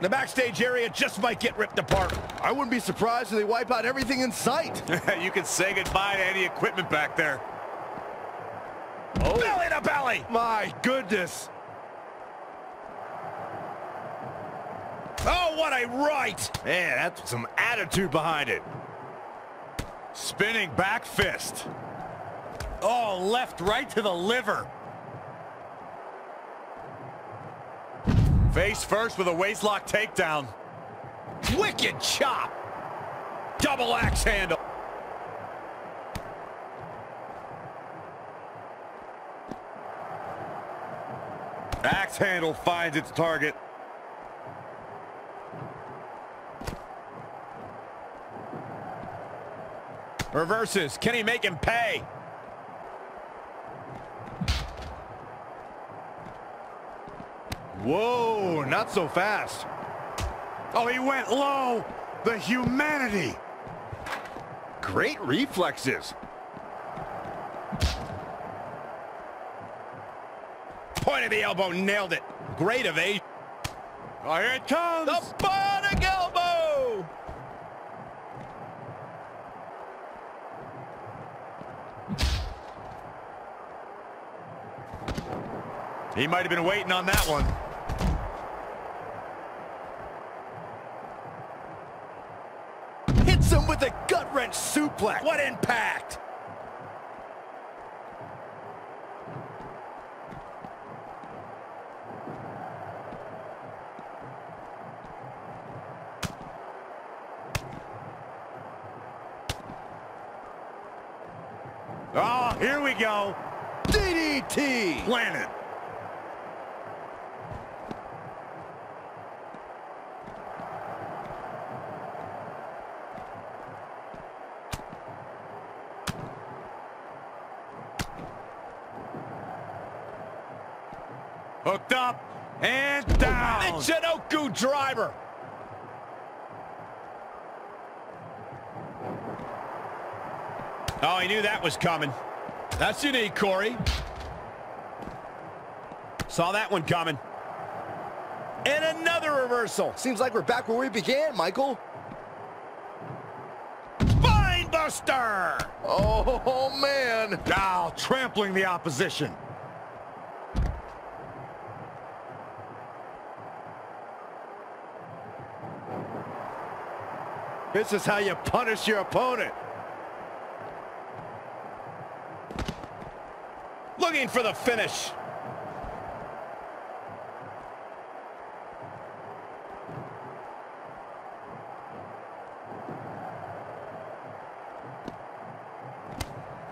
The backstage area just might get ripped apart. I wouldn't be surprised if they wipe out everything in sight. you can say goodbye to any equipment back there. Oh. Belly to belly. My goodness. Oh, what a right. Man, that's some attitude behind it. Spinning back fist. Oh, left right to the liver. Face first with a waistlock takedown. Wicked chop. Double axe handle. Axe handle finds its target. Reverses. Can he make him pay? Whoa, not so fast. Oh, he went low. The humanity. Great reflexes. Point of the elbow, nailed it. Great evasion. Oh, here it comes. The bionic elbow. He might have been waiting on that one. Hits him with a gut-wrench suplex. What impact. Oh, here we go. DDT. Planet. Hooked up and down. Michinoku driver. Oh, he knew that was coming. That's unique, Corey. Saw that one coming. And another reversal. Seems like we're back where we began, Michael. Spine buster. Oh, man. Now trampling the opposition. This is how you punish your opponent. Looking for the finish.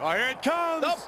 Oh, here it comes. The